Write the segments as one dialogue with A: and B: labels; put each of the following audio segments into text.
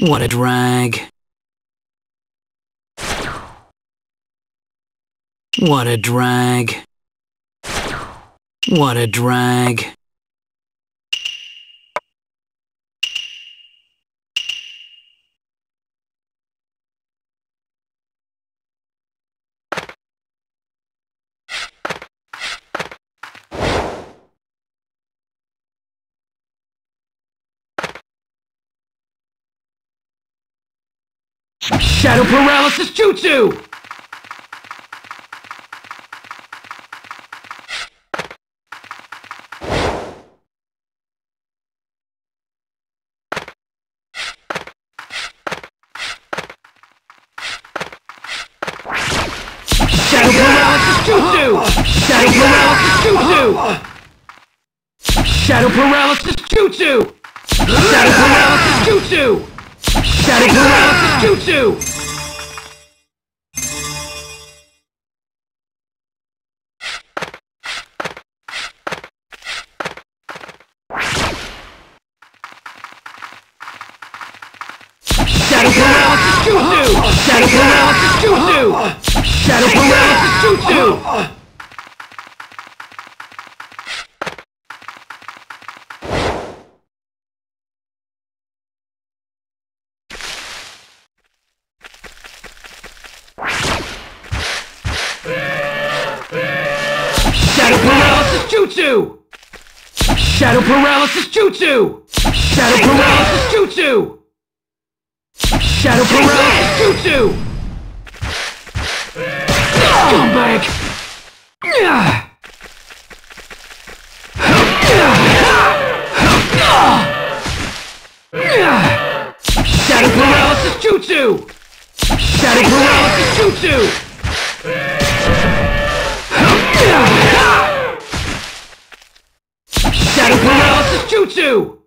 A: What a drag. What a drag. What a drag.
B: Shadow Paralysis Jutsu! Shadow Paralysis Jutsu! Shadow Paralysis Jutsu! Shadow Paralysis Jutsu! Shadow Paralysis Jutsu! Shadow Paralysis Jutsu! Shadow Paralysis Jutsu! Shadow Paralysis Jutsu! Shadow Paralysis Jutsu! Shadow Paralysis Jutsu! Shadow Paralysis Jutsu! Shadow Paralysis Jutsu! Scumbag! Shadow Paralysis Jutsu! Shadow Paralysis Jutsu! Shadow Paralysis Jutsu!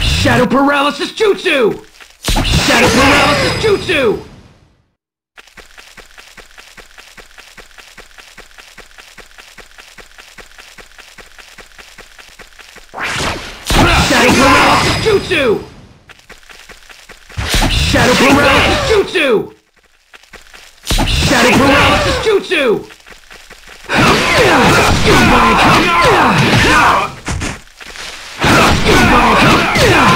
B: Shadow Paralysis Jutsu! Shadow Paralysis Jutsu! Shadow Paralysis Jutsu! Shadow Paralysis Jutsu! Shadow Paralysis Jutsu! Scumbag!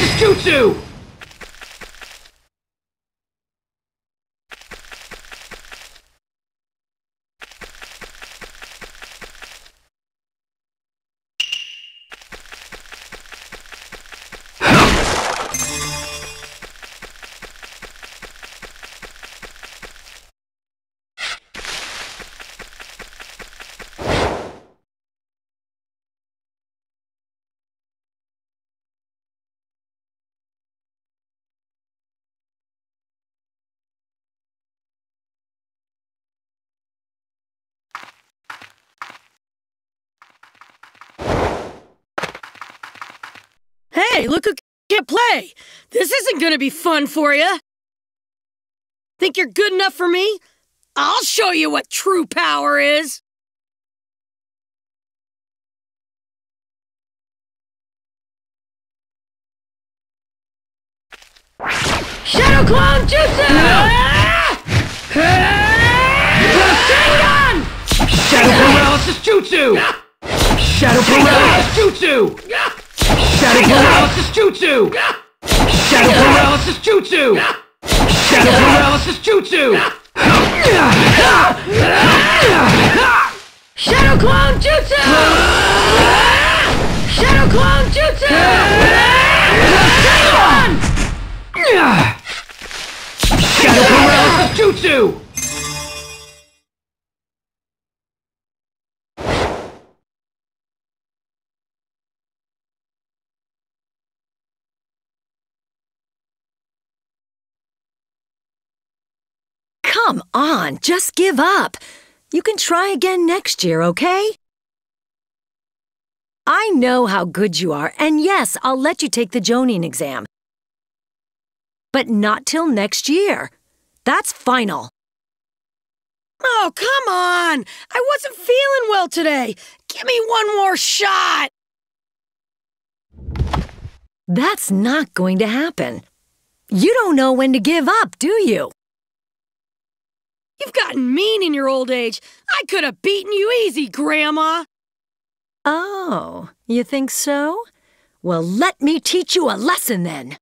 B: to shoot you!
C: Hey, look who can't play! This isn't gonna be fun for you! Think you're good enough for me? I'll show you what true power is! Shadow Clone Jutsu! Sharingan!
B: Shadow Paralysis Jutsu! Shadow Paralysis Jutsu! Shadow Paralysis Jutsu! Shadow Paralysis Jutsu! Shadow Paralysis Jutsu!
C: Shadow Clone Jutsu! Shadow Clone Jutsu! Sharingan!
B: Shadow Paralysis Jutsu!
D: Come on, just give up. You can try again next year, okay? I know how good you are, and yes, I'll let you take the Jonin exam. But not till next year. That's final.
B: Oh, come on! I wasn't feeling well today. Give me one more shot!
D: That's not going to happen. You don't know when to give up, do you?
B: You've gotten mean in your old age. I could have beaten you easy, Grandma.
D: Oh, you think so? Well, let me teach you a lesson then.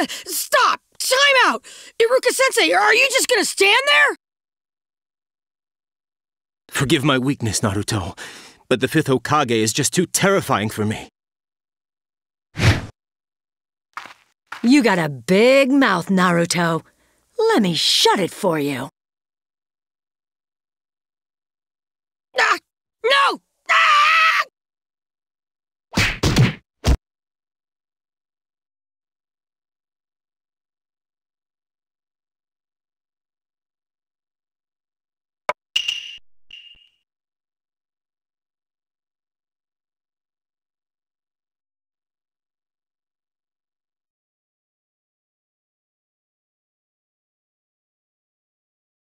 B: Ugh, Stop! Time out! Iruka sensei, are you just gonna stand there?
E: Forgive my weakness, Naruto, but the fifth Hokage is just too terrifying for me.
D: You got a big mouth, Naruto. Let me shut it for you.